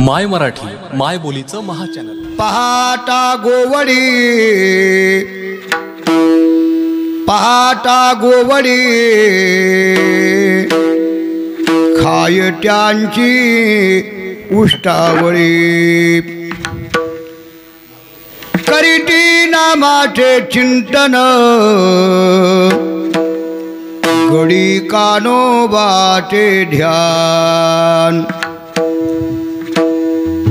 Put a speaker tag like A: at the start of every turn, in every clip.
A: माय मराठी माय बोलीचं महाचॅनल.
B: पहाटा गोवडी. पहाटा गोवडी. खायट्यांची उष्टावळी. करीटी नामाचे चिंतन. गडी कानोबाचे ध्यान.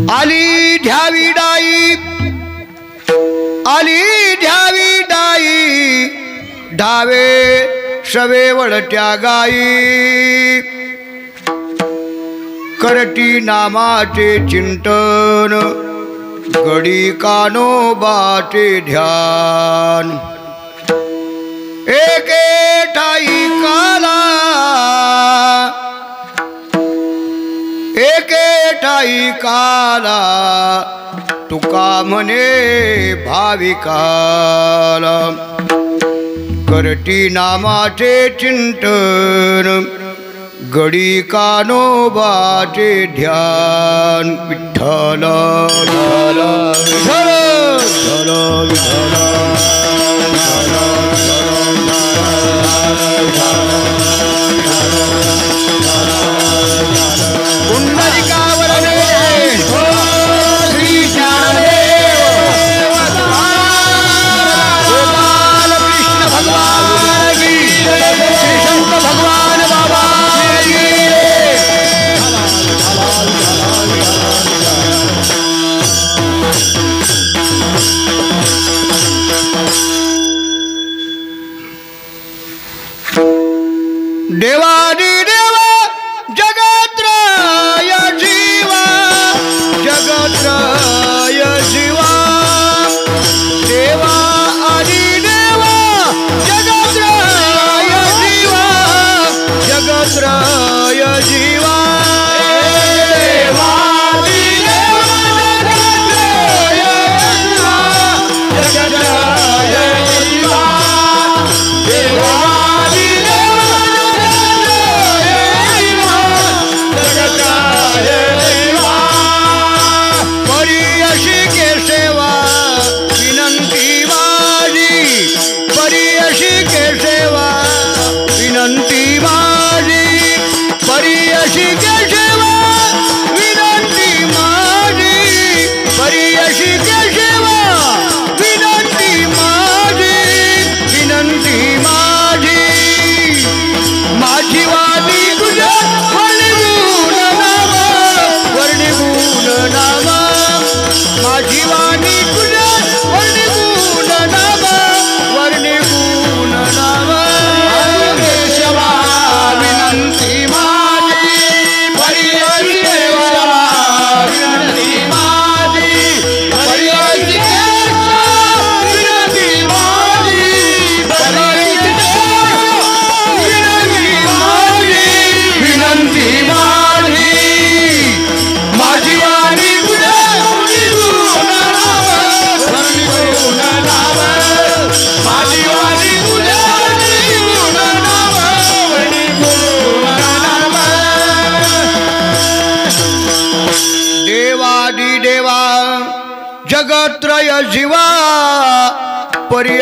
B: आली ध्यावी डाई. आली ध्यावी डाई. डावे शवे वळत्या गाई. करटी नामाचे चिंतन गडी कानोबाचे ध्यान. एके ठाई ऐकाला काला तुका म्हणे भाविकाला. करटी नामाचे चिंतन गडी कानोबाचे ध्यान विठ्ठल विठ्ठल विठ्ठल विठ्ठल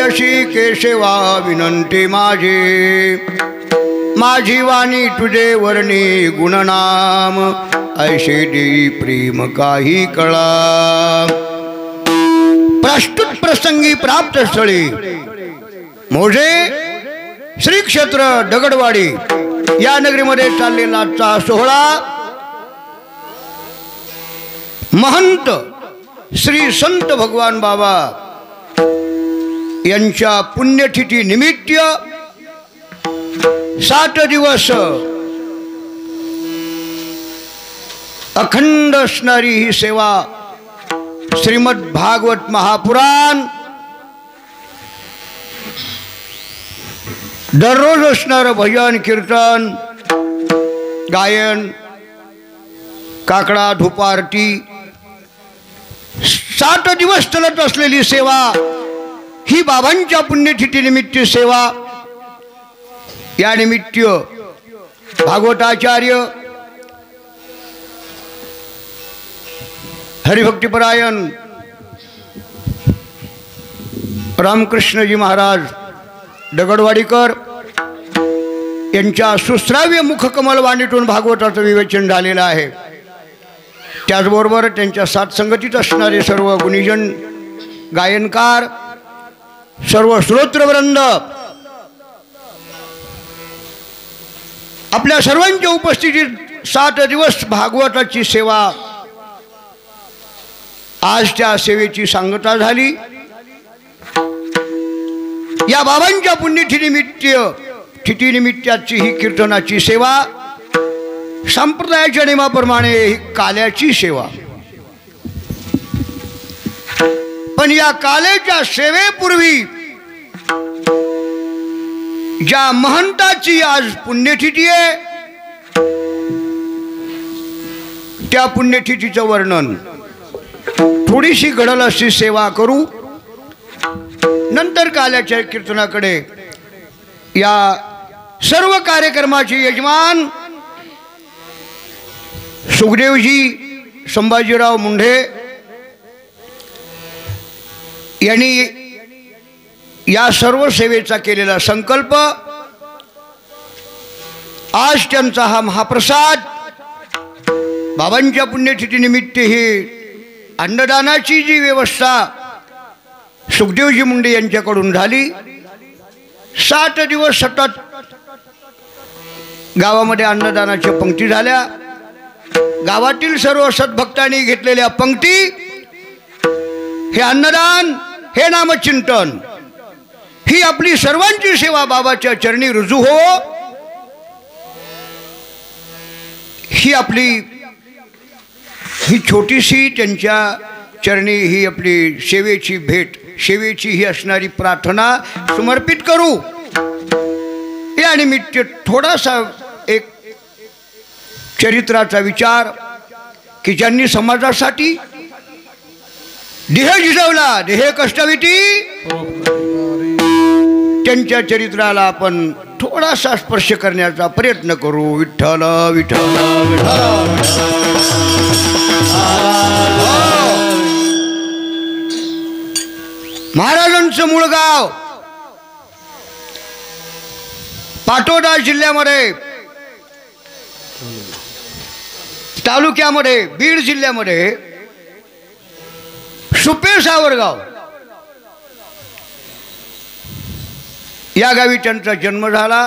B: पर्यशी केशवा विनंती माझी. माझी वाणी तुझे वर्णी गुणनाम. ऐशे देई प्रेम काही कळा. प्रस्तुत प्रसंगी प्राप्त स्थळी मोजे श्री क्षेत्र दगडवाडी या नगरीमध्ये चाललेला आजचा सोहळा महंत श्री संत भगवान बाबा यांच्या पुण्यतिथी निमित्त सात दिवस अखंड असणारी ही सेवा श्रीमद भागवत महापुराण दररोज असणारं भजन कीर्तन गायन काकडा धुपारती. सात दिवस चलत असलेली सेवा ही बाबांच्या पुण्यतिथीनिमित्त सेवा. या निमित्त भागवताचार्य हरिभक्तीपरायण रामकृष्णजी महाराज दगडवाडीकर यांच्या सुश्राव्य मुखकमल वाणीतून भागवताचं विवेचन झालेलं आहे. त्याचबरोबर त्यांच्या साथ संगतीत असणारे सर्व गुणीजन गायनकार सर्व श्रोत्रवृंद आपल्या सर्वांच्या उपस्थितीत सात दिवस भागवताची सेवा. आज त्या सेवेची सांगता झाली. या बाबांच्या पुण्यतिनिमित्त तिथीनिमित्ताची ही कीर्तनाची सेवा. संप्रदायाच्या नियमाप्रमाणे ही काल्याची सेवा. पण या कालेच्या सेवेपूर्वी ज्या महंताची आज पुण्यतिथी आहे त्या पुण्यतिथीचं वर्णन थोडीशी घडल अशी सेवा करू. नंतर काल्याच्या कीर्तनाकडे या सर्व कार्यक्रमाचे यजमान सुखदेवजी संभाजीराव मुंढे यांनी या सर्व सेवेचा केलेला संकल्प. आज त्यांचा हा महाप्रसाद. बाबांच्या पुण्यतिथीनिमित्त ही अन्नदानाची जी व्यवस्था सुखदेवजी मुंडे यांच्याकडून झाली. सात दिवस सतत गावामध्ये अन्नदानाच्या पंक्ती झाल्या. गावातील सर्व सद्भक्तांनी घेतलेल्या पंक्ती. हे अन्नदान हे नामचिंतन. ही आपली सर्वांची सेवा बाबाच्या चरणी रुजू हो. ही आपली ही छोटीशी त्यांच्या चरणी ही आपली सेवेची भेट सेवेची ही असणारी प्रार्थना समर्पित करू. या निमित्त थोडासा एक चरित्राचा विचार की ज्यांनी समाजासाठी देह झिजवला देह कष्टविती त्यांच्या चरित्राला आपण थोडासा स्पर्श करण्याचा प्रयत्न करू. विठ्ठल विठ्ठल विठ्ठल. महाराजांचं मूळ गाव. पाटोदा जिल्ह्यामध्ये. तालुक्यामध्ये बीड जिल्ह्यामध्ये सुपे सावरगाव. या गावी त्यांचा जन्म झाला.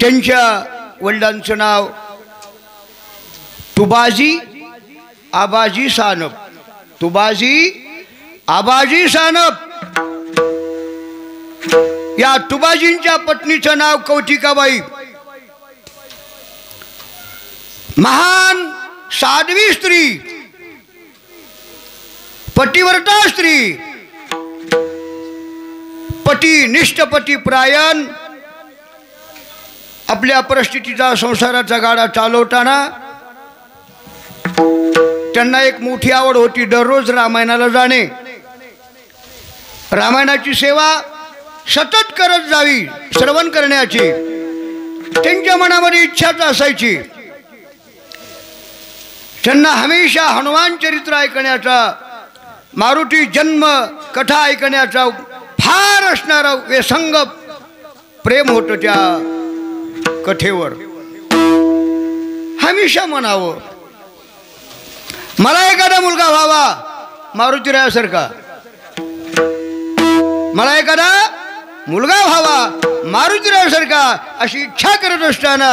B: त्यांच्या वडिलांचं नाव तुबाजी आबाजी सानप. तुबाजी आबाजी सानप. या तुबाजींच्या पत्नीचं नाव कौतिकाबाई. महान साध्वी स्त्री पतिव्रता स्त्री पती निष्ठपती प्रायण आपल्या परिस्थितीचा संसाराचा गाडा चालवताना त्यांना एक मोठी आवड होती दररोज रामायणाला जाणे. रामायणाची सेवा सतत करत जावी श्रवण करण्याची. त्यांच्या मनामध्ये इच्छाच असायची. त्यांना हमेशा हनुमान चरित्र ऐकण्याचा मारुती जन्म कथा ऐकण्याचा फार असणारा व्यसंग प्रेम होतं त्या कथेवर. हमेशा म्हणावं मला एखादा मुलगा व्हावा मारुतीरायासारखा. मला एखादा मुलगा व्हावा मारुतीरायासारखा अशी इच्छा करत असताना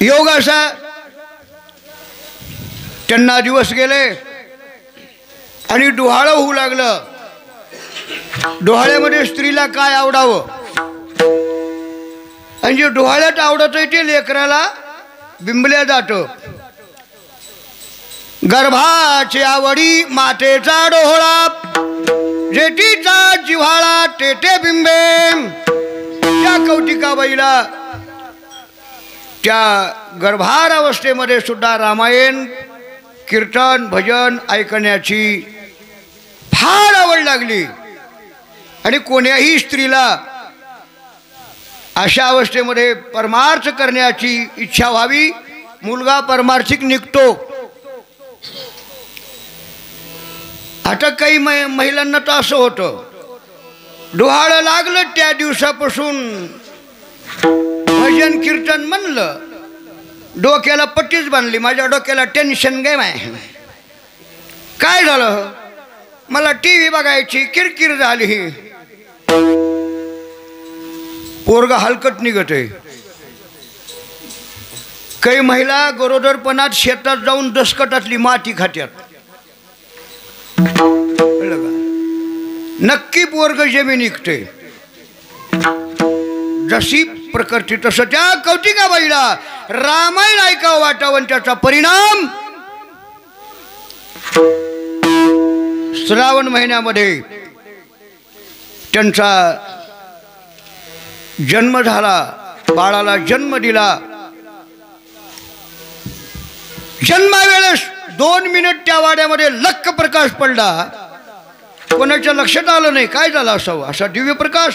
B: योग असा त्यांना दिवस गेले आणि डोहाळं होऊ लागलं डोहाळ्यामध्ये स्त्रीला काय आवडावं आणि जे डोहाळ्यात आवडत आहे ते लेकराला बिंबल्या जातं. गर्भाची आवडी मातेचा डोहळा. जेटीचा जिव्हाळा तेटे बिंबे. त्या कौतिकाबाईला त्या गर्भार अवस्थेमध्ये सुद्धा रामायण कीर्तन भजन ऐकण्याची फार आवड लागली. आणि कोण्याही स्त्रीला अशा अवस्थेमध्ये परमार्थ करण्याची इच्छा व्हावी मुलगा परमार्थिक निघतो. आता काही मै महिलांना तर असं होतं. डोहाळं लागलं त्या दिवसापासून. भजन कीर्तन म्हणलं. डोक्याला पट्टीच बांधली. माझ्या डोक्याला टेन्शन गेम माय काय झालं? मला टी व्ही बघायची किरकिर झाली. पोरगा हलकट निघत आहे. काही महिला गरोदरपणात शेतात जाऊन दसकटातली माती खात्यात. नक्की पोरग जमी निघते जशी प्रकृती तसं त्या कौतिकाबाईला रामायण ऐकावं वाटावं त्याचा परिणाम श्रावण महिन्यामध्ये त्यांचा जन्म झाला बाळाला जन्म दिला. जन्मावेळेस दोन मिनिट त्या वाड्यामध्ये लक्क प्रकाश पडला. कोणाच्या लक्षात आलं नाही? काय झालं असावं? असा दिव्य प्रकाश.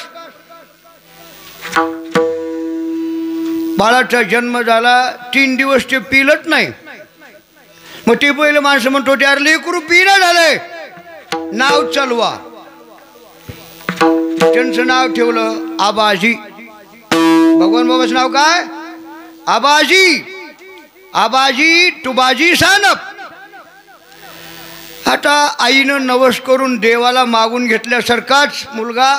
B: बाळाचा जन्म झाला तीन दिवस ते पिलत नाही. मग ते पहिलं माणसं म्हणतो ते अरे लेकरू पिणं झालंय. नाव चालवा. त्यांचं नाव ठेवलं आबाजी. भगवान बाबाचं नाव काय? आबाजी. आबाजी तुबाजी सानप. आता आईनं नवस करून देवाला मागून घेतल्यासारखाच मुलगा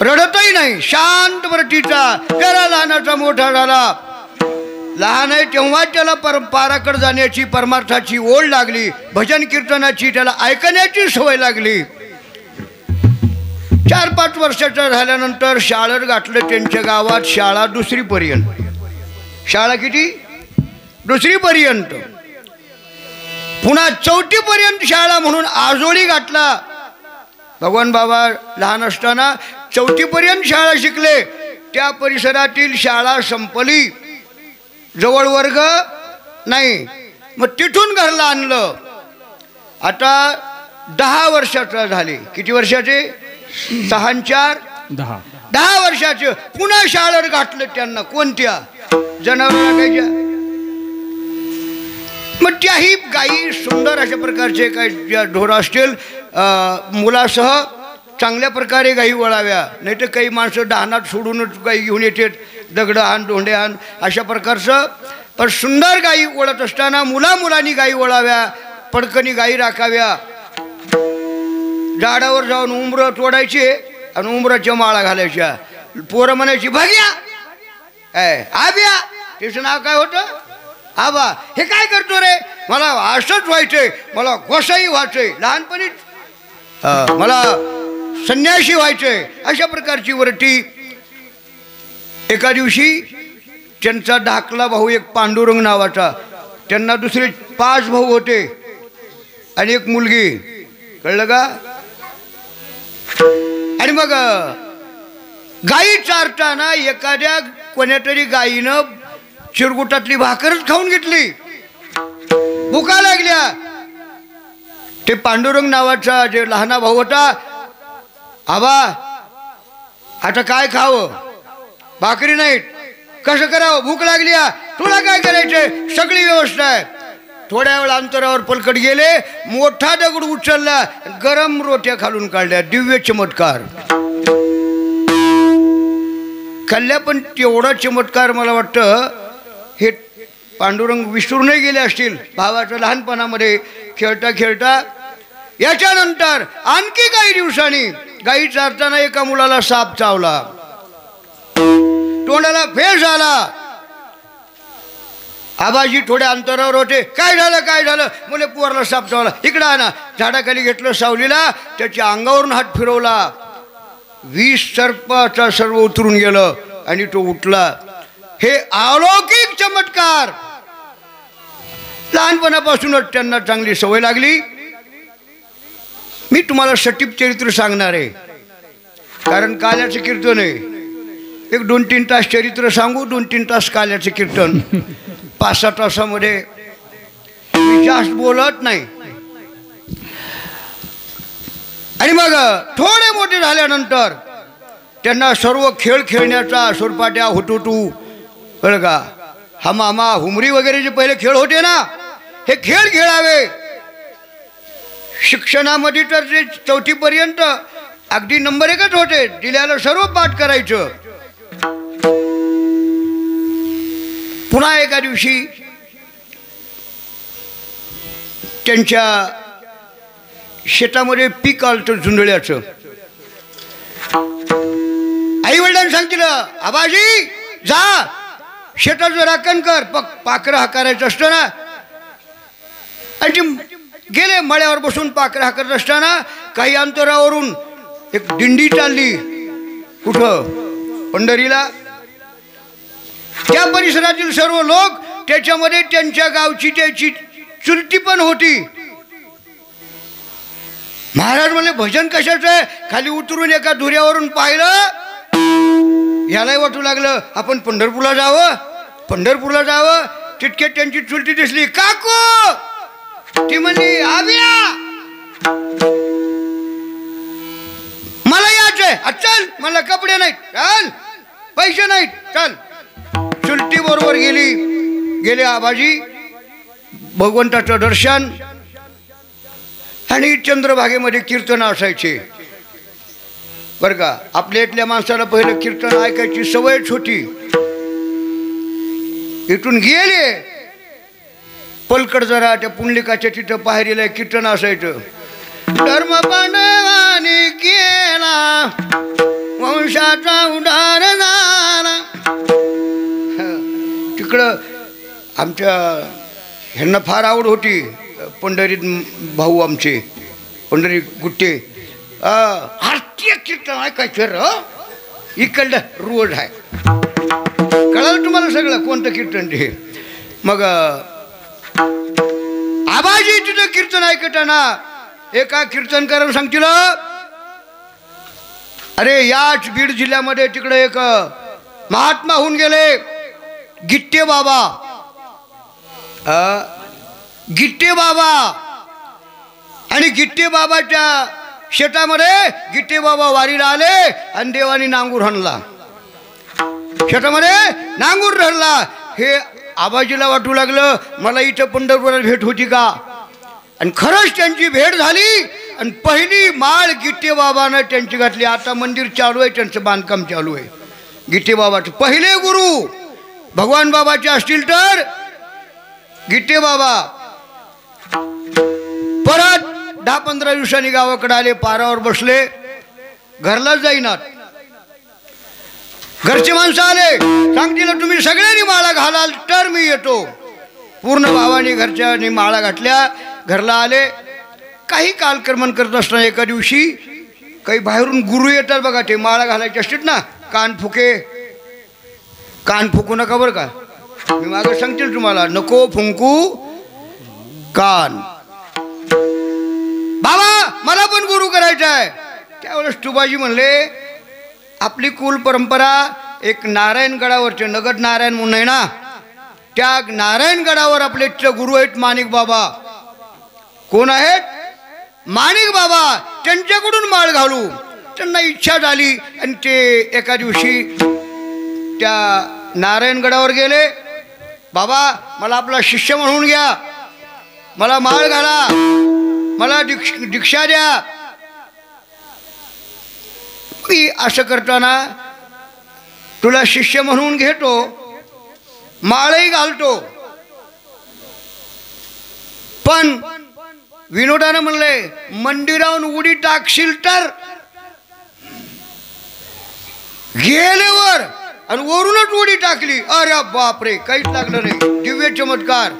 B: रडतही नाही. शांत प्रतीचा त्याला लहानाचा मोठा झाला. लहान आहे तेव्हा त्याला पर पाराकडे जाण्याची परमार्थाची ओढ लागली. भजन कीर्तनाची त्याला ऐकण्याची सवय लागली. चार पाच वर्षाचा झाल्यानंतर शाळेत घातलं त्यांच्या गावात शाळा दुसरीपर्यंत. शाळा किती? दुसरीपर्यंत. पुन्हा चौथीपर्यंत शाळा म्हणून आजोळी घातला भगवान बाबा लहान असताना चौथीपर्यंत शाळा शिकले. त्या परिसरातील शाळा संपली. जवळ वर्ग नाही. मग तिथून घरला आणलं. आता दहा वर्षाचा झाले. किती वर्षाचे? सहा चार
A: दहा.
B: दहा वर्षाचे. पुन्हा शाळेत घातलं त्यांना. कोणत्या? जनावर मग त्याही गायी सुंदर अशा प्रकारचे काही ज्या ढोरं असतील मुलासह चांगल्या प्रकारे गायी वळाव्या. नाही तर काही माणसं डहाणात सोडूनच गायी घेऊन येतात. दगडं आण धोंडे आण अशा प्रकारचं. पण सुंदर गायी वळत असताना मुला मुलांनी गायी वळाव्या. पडकनी गायी राखाव्या. झाडावर जाऊन उमरं तोडायचे आणि उमराच्या माळा घालायच्या. पोरं म्हणायची भाग्या! ए आब्या! त्याचं नाव काय होतं? आबा. हे काय करतो रे? मला असंच व्हायचंय. मला गोसाई व्हायचंय. लहानपणीच मला संन्याशी व्हायचंय. अशा प्रकारची वरती एका दिवशी त्यांचा धाकला भाऊ एक पांडुरंग नावाचा त्यांना दुसरे पाच भाऊ होते. आणि एक मुलगी. कळलं का? आणि मग गाई चारताना एखाद्या कोण्यातरी गायीनं चिरगुटातली भाकरच खाऊन घेतली. भुका लागल्या. ते पांडुरंग नावाचा जे लहाना भाऊ होता आबा आता काय खावं? भाकरी नाहीत. कसं करावं? भूक लागली. आ. तुला काय करायचंय? सगळी व्यवस्था आहे. थोड्या वेळ अंतरावर पलकट गेले मोठा दगड उचलला गरम रोट्या खालून काढल्या दिव्य चमत्कार. खाल्ल्या पण तेवढा चमत्कार मला वाटतं हे पांडुरंग विसरूनही गेले असतील भावाच्या लहानपणामध्ये खेळता खेळता. याच्यानंतर आणखी काही दिवसांनी गाई चारताना एका मुलाला साप चावला. तोंडाला फेस आला. आबाजी थोड्या अंतरावर होते. काय झालं काय झालं? मुले पोरला साप चावला. इकडं आणा. झाडाखाली घेतलं सावलीला. त्याच्या अंगावरून हात फिरवला. वीस सर्पाचा सर्व उतरून गेलं आणि तो उठला. हे अलौकिक चमत्कार! लहानपणापासूनच त्यांना चांगली सवय लागली. मी तुम्हाला सटीप चरित्र सांगणार आहे. कारण काल्याचं कीर्तन आहे. एक दोन तीन तास चरित्र सांगू दोन तीन तास काल्याचं कीर्तन. पाच सहा तासामध्ये मी जास्त बोलत नाही. आणि मग थोडे मोठे झाल्यानंतर त्यांना सर्व खेळ खेळण्याचा सुरपाट्या हुटुटू कळ का? हा मामा हुमरी वगैरे जे पहिले खेळ होते ना हे खेळ खेळावे. शिक्षणामध्ये तर ते चौथीपर्यंत अगदी नंबर एकच होते दिल्याला सर्व पाठ करायचं. पुन्हा एका दिवशी त्यांच्या शेतामध्ये पीक आलं तर आई वडिलांनी सांगितलं आबाजी जा. शेताचं राखण कर. पक पाखरं हाकारायचं असतं ना. आणि ते गेले मळ्यावर बसून पाखरं हाकारत असताना काही अंतरावरून एक दिंडी चालली कुठं? पंढरीला. त्या परिसरातील सर्व लोक त्याच्यामध्ये त्यांच्या गावची त्याची चुलती पण होती. महाराज म्हणले भजन कशाचं आहे? खाली उतरून एका धुऱ्यावरून पाहिलं यालाही वाटू लागलं आपण पंढरपूरला जावं पंढरपूरला जावं तितके त्यांची चुलती दिसली. काकू ती म्हणली आव्या मला यायचंय. आहे चल मला कपडे नाहीत. चल पैसे नाहीत. चल. चुलती बरोबर गेली. गेले आबाजी भगवंताचं दर्शन आणि चंद्रभागेमध्ये कीर्तन असायचे. बरं का आपल्या इथल्या माणसाला पहिलं कीर्तन ऐकायची सवयच होती. इथून गेले. पलकड जरा त्या पुंडलिकाच्या तिथं पायरीला कीर्तन असायचं. धर्म केला. वंशाचा उदाहरण आमच्या ह्यांना फार आवड होती पंढरीत भाऊ आमचे पंढरी गुट्टे. आरतीय कीर्तन ऐकायचं र इकडलं रोज आहे. कळालं तुम्हाला सगळं कोणतं कीर्तन ते? मग आबाजी तिथं कीर्तन ऐकताना एका कीर्तनकाराला सांगतील अरे याच बीड जिल्ह्यामध्ये तिकडे एक महात्मा होऊन गेले गिट्टे बाबा. गिट्टे बाबा. आणि गिट्टे बाबाच्या शेतामध्ये गिट्टे बाबा वारीला आले आणि देवानी नांगूर हाणला. शेतामध्ये नांगूर धरला. हे आबाजीला वाटू लागलं मला इथं पंढरपुरात भेट होती का? आणि खरंच त्यांची भेट झाली आणि पहिली माळ गिट्टे बाबानं त्यांची घातली. आता मंदिर चालू आहे त्यांचं बांधकाम चालू आहे. गिट्टे बाबाचं पहिले गुरु भगवान बाबाचे असतील तर गिट्टे बाबा. परत दहा पंधरा दिवसांनी गावाकडे आले पारावर बसले. घरलाच जाईनात. घरचे माणसं आले. सांगतील तुम्ही सगळ्यांनी माळा घालाल तर मी येतो. पूर्ण भावाने घरच्यानी माळा घातल्या. घरला आले. काही कालक्रमण करत असताना एका दिवशी काही बाहेरून गुरु येतात बघा ते माळा घालायचे असतात ना कान फुके. कान फुकू नका बरं का. मी मागं सांगतील तुम्हाला नको फुंकू कान. बाबा मला पण गुरु करायचा आहे. त्यावेळेस तुबाजी म्हणले आपली कुल परंपरा एक नारायणगडावरचे नगद नारायण म्हणून आहे ना? त्या नारायणगडावर आपले च- गुरु आहेत माणिक बाबा. कोण आहेत? माणिक बाबा त्यांच्याकडून माळ घालू. त्यांना इच्छा झाली आणि ते एका दिवशी त्या नारायणगडावर गेले. बाबा मला आपला शिष्य म्हणून घ्या. मला माळ घाला. मला दीक्ष दीक्षा द्या. मी असं करताना तुला शिष्य म्हणून घेतो माळही घालतो. पण विनोदानं म्हणले मंदिराहून उडी टाकशील तर? गेल्यावर आणि वरूनच उडी टाकली. अरे बापरे काहीच लागलं नाही. दिव्य चमत्कार.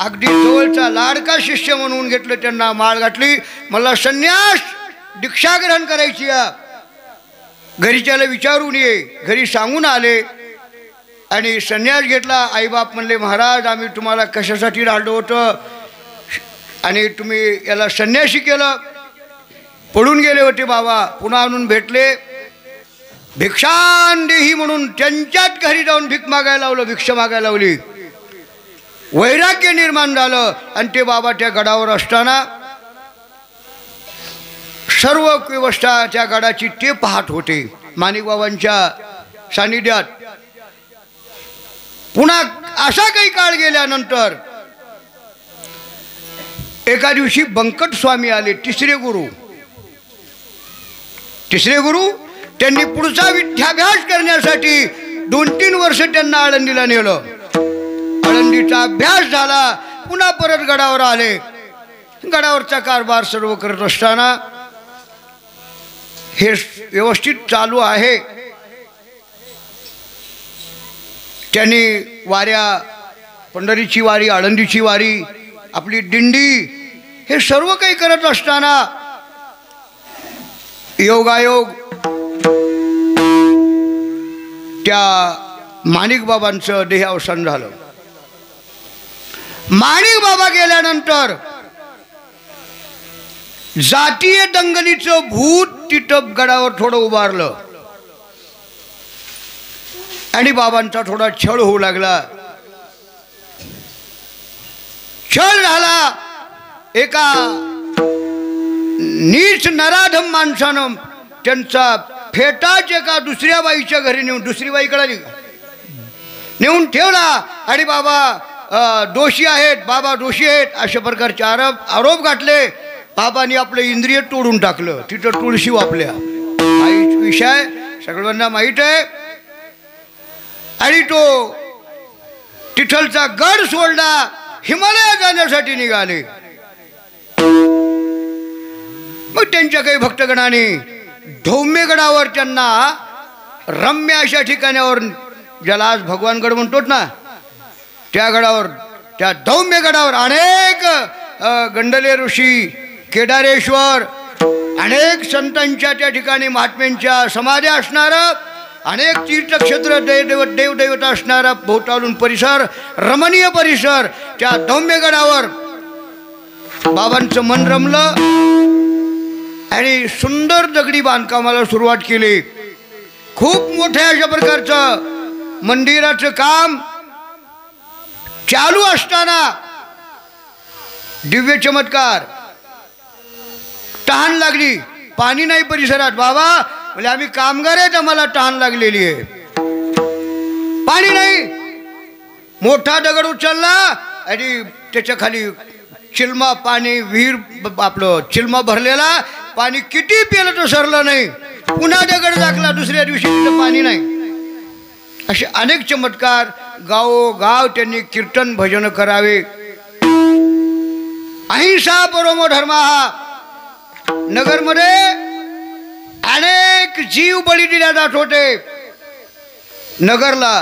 B: अगदी जवळचा लाडका शिष्य म्हणून घेतलं त्यांना माळ घातली. मला संन्यास दीक्षा ग्रहण करायची घरीच्याला विचारून ये. घरी सांगून आले. आणि संन्यास घेतला. आईबाप म्हणले महाराज आम्ही तुम्हाला कशासाठी राहलो होतं? आणि तुम्ही याला संन्यासी केलं. पडून गेले होते बाबा. पुन्हा आणून भेटले. भिक्षांदेही म्हणून त्यांच्याच घरी जाऊन भीक मागायला लावलं भिक्ष मागायला लावली. वैराग्य निर्माण झालं आणि ते बाबा त्या गडावर असताना सर्व व्यवस्था त्या गडाची ते पाहत होते. माणिक बाबांच्या सानिध्यात. पुन्हा असा काही काळ गेल्यानंतर एका दिवशी बंकट स्वामी आले तिसरे गुरु. तिसरे गुरु त्यांनी पुढचा विद्याभ्यास करण्यासाठी दोन तीन वर्ष त्यांना आळंदीला नेलं. आळंदीचा अभ्यास झाला पुन्हा परत गडावर आले. गडावरचा कारभार सर्व करत असताना हे व्यवस्थित चालू आहे. त्यांनी वाऱ्या पंढरीची वारी आळंदीची वारी आपली दिंडी हे सर्व काही करत असताना योगायोग त्या माणिक बाबांचं देहावसान झालं. माणिक बाबा गेल्यानंतर जातीय दंगलीचं भूत तिथं गडावर थोडं उभारलं. आणि बाबांचा थोडा छळ होऊ लागला. छळ झाला. एका नीच नराधम माणसानं त्यांचा फेटाचे का दुसऱ्या बाईच्या घरी नेऊन दुसरी बाई कळाली नेऊन ठेवला. आणि बाबा दोषी आहेत बाबा दोषी आहेत अशा प्रकारचे आरोप आरोप घातले. बाबांनी आपलं इंद्रिय तोडून टाकलं. तिथं तुळशी वापल्या. हा विषय सगळ्यांना माहीत आहे. आणि तो तिथलचा गड सोडला. हिमालयात जाण्यासाठी निघाले. मग त्यांच्या काही भक्तगणाने धौम्यगडावर त्यांना रम्य अशा ठिकाणावर ज्याला आज भगवानगड म्हणतोच ना त्या गडावर त्या धौम्य गडावर अनेक गंडले ऋषी केदारेश्वर अनेक संतांच्या त्या ठिकाणी महात्म्यांच्या समाध्या असणारं अनेक तीर्थक्षेत्र देव देवदैवता असणारा भोवतालून परिसर रमणीय परिसर त्या धौम्यगडावर बाबांचं मन रमलं. आणि सुंदर दगडी बांधकामाला सुरुवात केली. खूप मोठ्या अशा प्रकारचं मंदिराचं काम चालू असताना दिव्य चमत्कार. तहान लागली. पाणी नाही परिसरात. बाबा म्हणजे आम्ही कामगार आहेत आम्हाला तहान लागलेली आहे. पाणी नाही. मोठा दगड उचलला आणि त्याच्याखाली चिलमा पाणी विहीर आपलं चिलमा भरलेला पाणी किती पिलं तर सरलं नाही. पुन्हा दगड टाकला दुसऱ्या दिवशी तिथं पाणी नाही. असे अनेक चमत्कार गावोगाव त्यांनी कीर्तन भजन करावे. अहिंसा परमो धर्म. हा नगरमध्ये अनेक जीव बळी दिल्या जात होते. नगरला.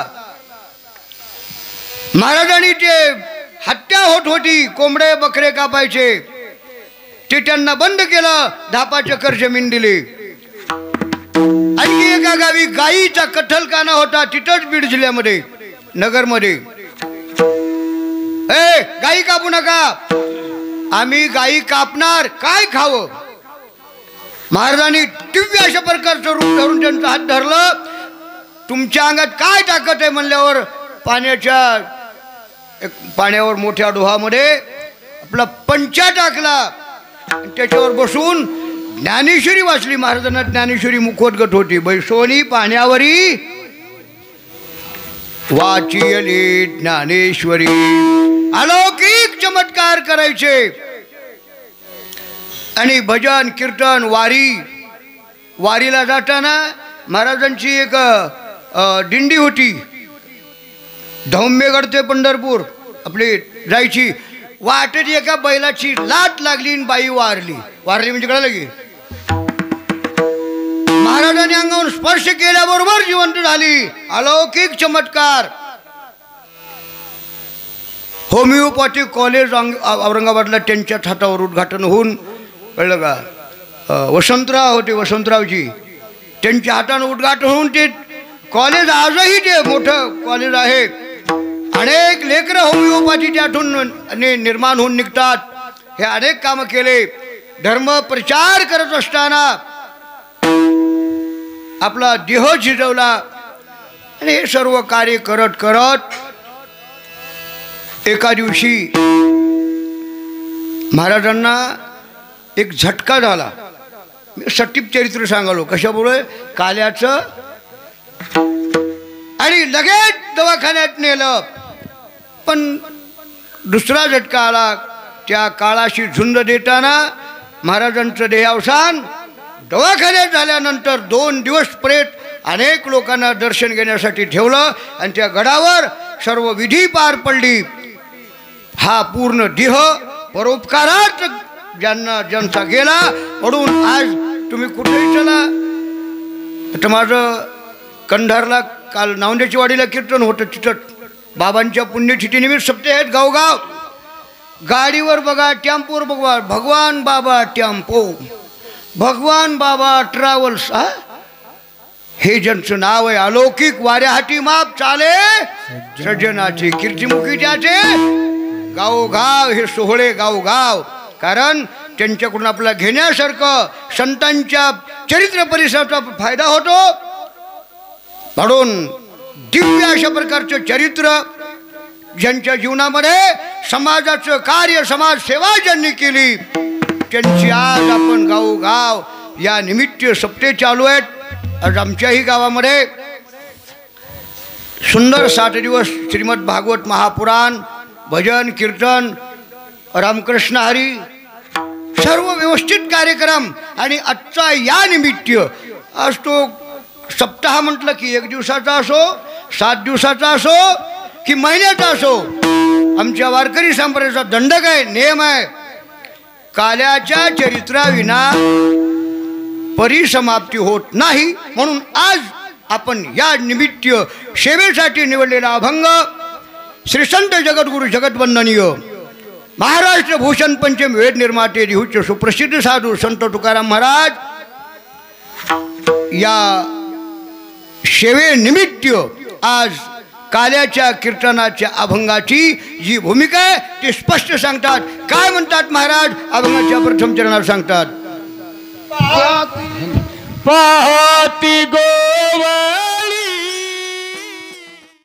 B: महाराजांनी ते हत्या होत होती. कोंबडे बकरे कापायचे. ते त्यांना बंद केलं धापा चक्कर जमीन दिली. आणखी एका गावी गायीचा कठलखाना होता तिथंच बीड जिल्ह्यामध्ये नगरमध्ये. ए गाई कापू नका. आम्ही गाई कापणार काय खावं? महाराजांनी दिव्य अशा प्रकारचं रूप धरून त्यांचा हात धरलं. तुमच्या अंगात काय ताकद आहे म्हणल्यावर पाण्याच्या एक पाण्यावर मोठ्या डोहामध्ये आपला पंचा टाकला. त्याच्यावर बसून ज्ञानेश्वरी वाचली. महाराजांना ज्ञानेश्वरी मुखोद्गत होती. बैसोनी पाण्यावरी वाचियली ज्ञानेश्वरी. अलौकिक चमत्कार करायचे. आणि भजन कीर्तन वारी. वारीला जाताना महाराजांची एक दिंडी होती. धौम्यगड ते पंढरपूर आपली जायची वाटेत एका बैलाची लाट लागली आणि बाई वारली. वारली म्हणजे कळलं की? महाराजांनी अंगावर स्पर्श केल्याबरोबर जिवंत झाली. अलौकिक चमत्कार. होमिओपॅथिक कॉलेज औरंगाबादला त्यांच्याच हातावर उद्घाटन होऊन कळलं का? वसंतराव होते वसंतरावजी. त्यांच्या हातानं उद्घाटन होऊन ते कॉलेज आजही ते मोठं कॉलेज आहे. अनेक लेकर होमिओपॅथी त्यातून निर्माण होऊन निघतात. हे अनेक कामं केले. धर्म प्रचार करत असताना आपला देह झिजवला आणि हे सर्व कार्य करत करत एका दिवशी महाराजांना एक झटका झाला. मी सटीप चरित्र सांगालो. कशामुळे? काल्याचं आणि लगेच दवाखान्यात नेलं. पण दुसरा झटका आला त्या काळाशी झुंज देताना महाराजांचं देहावसान दवाखान्यात झाल्यानंतर दोन दिवस प्रेत अनेक लोकांना दर्शन घेण्यासाठी ठेवलं आणि त्या गडावर सर्व विधी पार पडली. हा पूर्ण देह परोपकारात ज्यांना ज्यांचा गेला म्हणून आज तुम्ही कुठेही चला. आता माझं कंधारला काल नावंद्याची वाडीला कीर्तन होतं तिथं बाबांच्या पुण्यतिथीनिमित्त सप्ते आहेत गावगाव. गाडीवर बघा टॅम्पोवर बघवा भगवान बाबा टॅम्पो. भगवान बाबा ट्रॅव्हल्स हा? हे ज्यांचं नाव आहे अलौकिक वाऱ्याहाटी माप चाले सज्जनाचे कीर्तिमुखी त्याचे गावोगाव हे सोहळे गावगाव कारण त्यांच्याकडून आपल्याला घेण्यासारखं संतांच्या चरित्र परिसराचा फायदा होतो. म्हणून दिव्य अशा प्रकारचं चरित्र ज्यांच्या जीवनामध्ये समाजाचं कार्य समाज सेवा ज्यांनी केली त्यांची आज आपण गावोगाव या निमित्त सप्ते चालू आहेत. आज आमच्याही गावामध्ये सुंदर सात दिवस श्रीमद भागवत महापुराण भजन कीर्तन रामकृष्ण हरी सर्व व्यवस्थित कार्यक्रम आणि आजचा या निमित्त. आज तो सप्ताह म्हटलं की एक दिवसाचा असो सात दिवसाचा असो की महिन्याचा असो आमच्या वारकरी संप्रदायाचा दंडक आहे नियम आहे. काल्याच्या चरित्राविना परिसमाप्ती होत नाही. म्हणून आज आपण या निमित्त सेवेसाठी निवडलेला अभंग श्री संत जगद्गुरु जगतवंदनीय महाराष्ट्र भूषण पंचम वेद निर्माते देहूचे सुप्रसिद्ध साधू संत तुकाराम महाराज या सेवेनिमित्त आज काल्याच्या कीर्तनाच्या अभंगाची जी भूमिका आहे ती स्पष्ट सांगतात. काय म्हणतात महाराज? अभंगाच्या प्रथम चरणावर सांगतात.
C: पाहती गोवा.